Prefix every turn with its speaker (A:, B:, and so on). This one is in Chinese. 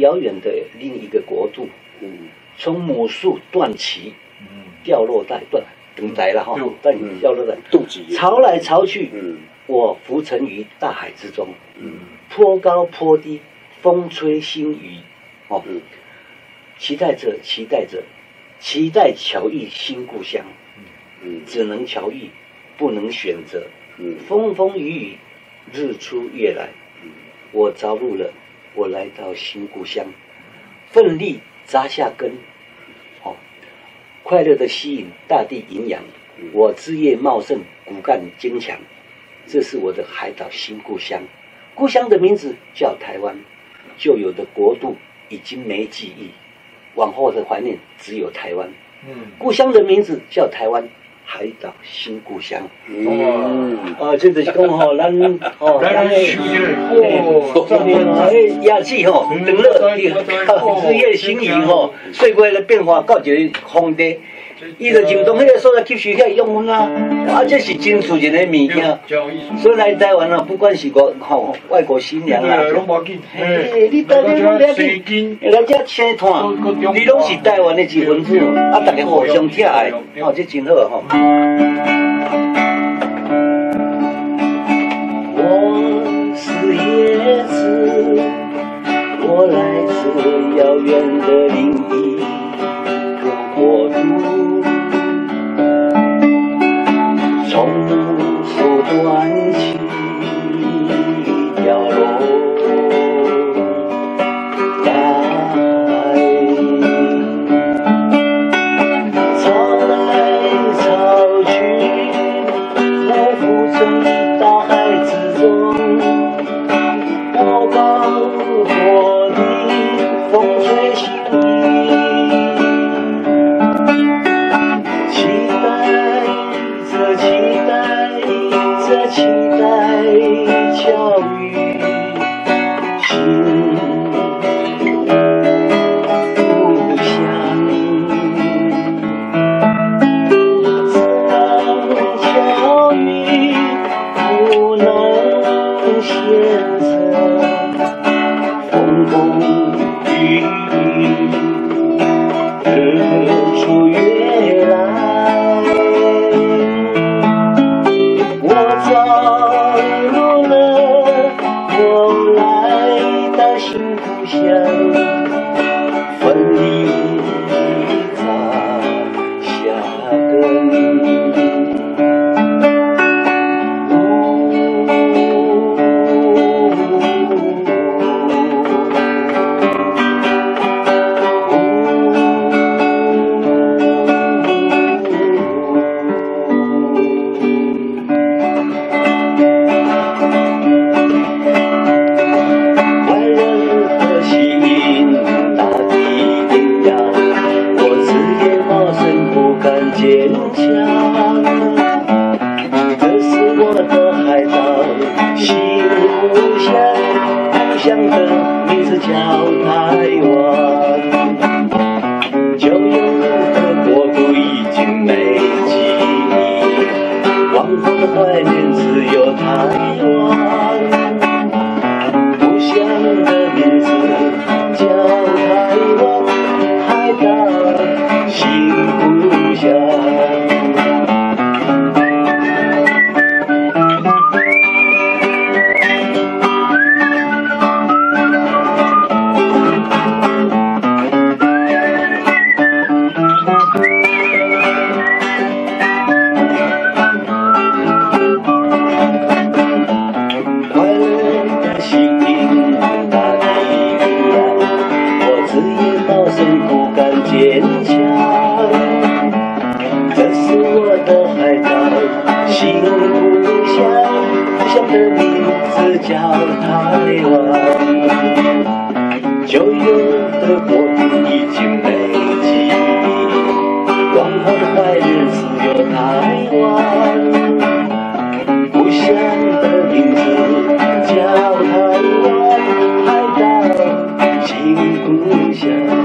A: 遥远的另一个国度，嗯，从母树断脐，嗯，掉落在断等待了哈，断掉落在肚子，潮来潮去，嗯，我浮沉于大海之中，嗯，坡高坡低，风吹星雨，哦，嗯。期待着，期待着，期待巧遇新故乡，嗯，只能巧遇，不能选择，嗯，风风雨雨，日出月来，嗯，我着陆了。我来到新故乡，奋力扎下根，哦，快乐的吸引大地营养。我枝叶茂盛，骨干坚强。这是我的海岛新故乡，故乡的名字叫台湾。旧有的国度已经没记忆，往后的怀念只有台湾。嗯，故乡的名字叫台湾。海岛新故乡，
B: 哦，
A: 哦，这就是讲吼，咱 哦，咱的哦，这边诶，夜市吼，长乐 日月星移吼，岁月的变化到一个峰顶。伊就就从迄个所在吸收起养分啊，啊，这是真自然的物件。所以来台湾啊，不管是国吼外国新娘啊，
B: 嘿，
A: 你到底拢要去来遮青团，你拢是台湾的一份子，啊，大家互相疼爱，哦，这真好吼。我是叶子，我来自遥远的另一带着期待教育心不能风风雨雨日月不想分离。梦想这是我的海岛心梦想梦想的名字叫台湾的海岛，新故乡，故乡的名字叫台湾。旧友的国已经没忆，往后的日子有台湾。故乡的名字叫台湾，海岛新故乡。